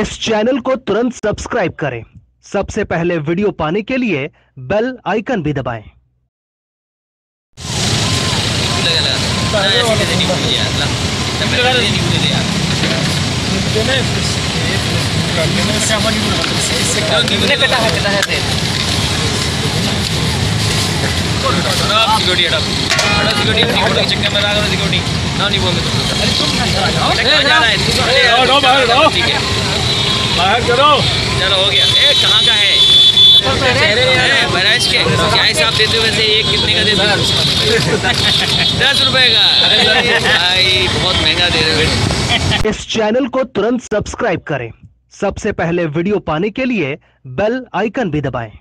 इस चैनल को तुरंत सब्सक्राइब करें। सबसे पहले वीडियो पाने के लिए बेल आइकन भी दबाएँ। ना नहीं भूल यार ला तब मैं कैसे नहीं भूल यार क्यों नहीं भूल कटा है कटा है। ते हटाओ सिक्योरिटी हटाओ हटाओ सिक्योरिटी अपनी फ़ोटो के चक्कर में लगा रहा सिक्योरिटी ना नहीं बोल तुम अरे तुम कहाँ जा है तू। ठीक है। बाहर करो। चलो हो गया। ए कहाँ का है? बराज के। क्या हिसाब देते हो वैसे? ये कितने का देते हो? दस रुपए का। भाई बहुत महँगा दे रहे हो। इस चैनल को तुरंत सब्सक्राइब करें। सबसे पहले वीडियो पाने के लिए बेल आइकन भी दबाएँ।